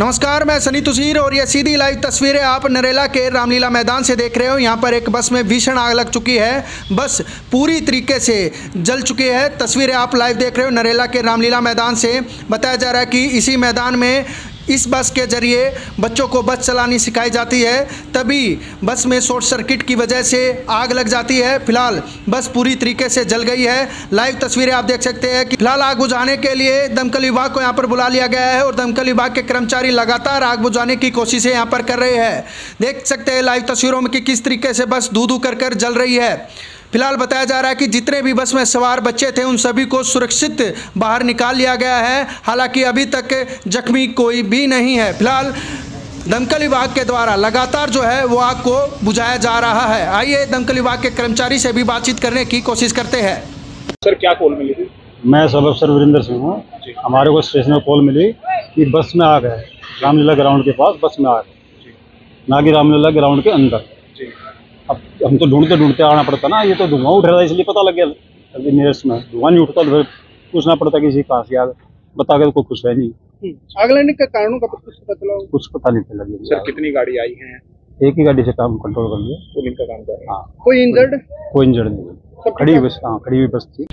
नमस्कार, मैं सनी तुसीर और ये सीधी लाइव तस्वीरें आप नरेला के रामलीला मैदान से देख रहे हो। यहाँ पर एक बस में भीषण आग लग चुकी है। बस पूरी तरीके से जल चुकी है। तस्वीरें आप लाइव देख रहे हो नरेला के रामलीला मैदान से। बताया जा रहा है कि इसी मैदान में इस बस के ज़रिए बच्चों को बस चलानी सिखाई जाती है। तभी बस में शॉर्ट सर्किट की वजह से आग लग जाती है। फ़िलहाल बस पूरी तरीके से जल गई है। लाइव तस्वीरें आप देख सकते हैं कि फ़िलहाल आग बुझाने के लिए दमकल विभाग को यहाँ पर बुला लिया गया है और दमकल विभाग के कर्मचारी लगातार आग बुझाने की कोशिशें यहाँ पर कर रहे हैं। देख सकते हैं लाइव तस्वीरों में कि किस तरीके से बस धू धू कर कर जल रही है। फ़िलहाल बताया जा रहा है कि जितने भी बस में सवार बच्चे थे उन सभी को सुरक्षित बाहर निकाल लिया गया है। हालाँकि अभी तक जख्मी कोई भी नहीं है। फ़िलहाल दमकल विभाग के द्वारा लगातार जो है वो आग को बुझाया जा रहा है। आइए दमकल विभाग के कर्मचारी से भी बातचीत करने की कोशिश करते हैं। सर क्या कॉल मिली थी? मैं सब अफसर वीरेंद्र सिंह हूँ। हमारे को स्टेशन में कॉल मिली कि बस में आग है रामलीला ग्राउंड के पास बस में आग है ना कि रामलीला ग्राउंड के अंदर। जी अब हम तो ढूंढते ढूंढते आना पड़ता ना ये तो धुआँ उठ रहा था इसलिए पता लग गया अभी नियरेस्ट में धुआँ नहीं उठता तो फिर पूछना पड़ता किसी कहाँ से यार बता के तो कोई कुछ है नहीं। आग लगने के कारणों का कुछ पता चला? कुछ पता नहीं चला सर कितनी गाड़ी आई है? एक ही गाड़ी से काम कंट्रोल कर लिया पुलिंग का काम कर रहे हैं। हाँ। कोई इंजर्ड कोई इंजर्ड नहीं। खड़ी हुई बस हाँ खड़ी हुई बस थी।